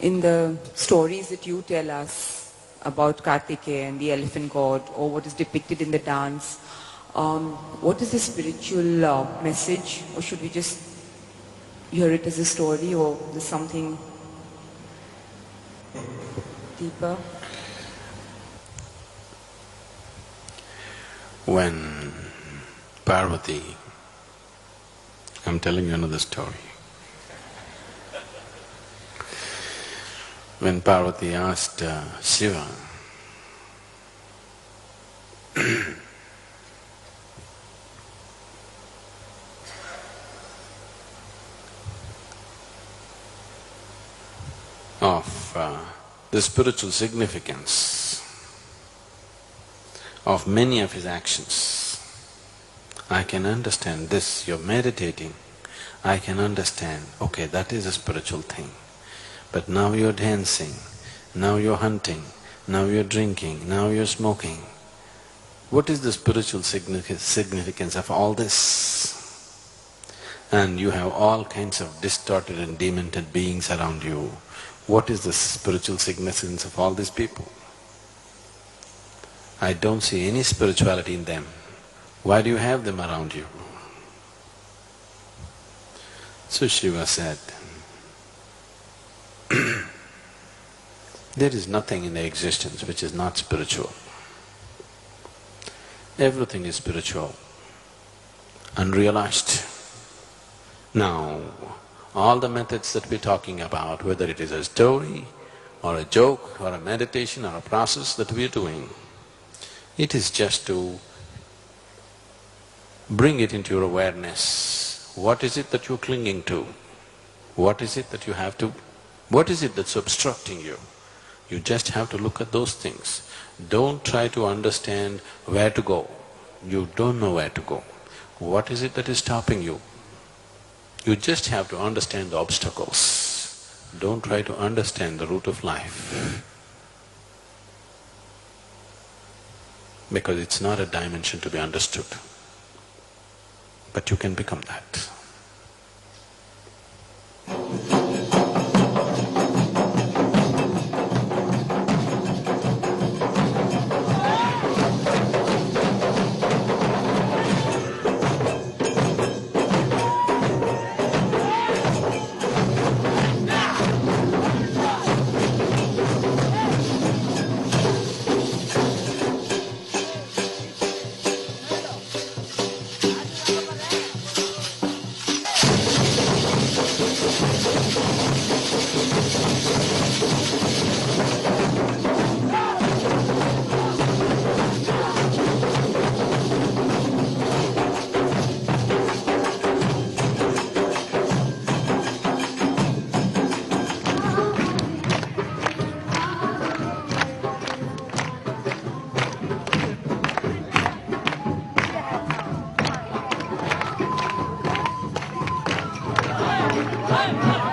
in the stories that you tell us about Kartikeya and the elephant god or what is depicted in the dance, um, what is the spiritual uh, message or should we just hear it as a story or there's something deeper? When Parvati, I'm telling you another story. When Parvati asked uh, Shiva, of uh, the spiritual significance of many of his actions. I can understand this, you're meditating, I can understand, okay, that is a spiritual thing. But now you're dancing, now you're hunting, now you're drinking, now you're smoking. What is the spiritual significance of all this? And you have all kinds of distorted and demented beings around you. What is the spiritual significance of all these people? I don't see any spirituality in them. Why do you have them around you? So Shiva said, there is nothing in the existence which is not spiritual. Everything is spiritual, unrealized. Now, all the methods that we're talking about, whether it is a story or a joke or a meditation or a process that we're doing, it is just to bring it into your awareness. What is it that you're clinging to? What is it that you have to… what is it that's obstructing you? You just have to look at those things. Don't try to understand where to go. You don't know where to go. What is it that is stopping you? You just have to understand the obstacles. Don't try to understand the root of life. Because it's not a dimension to be understood. But you can become that. Time, time.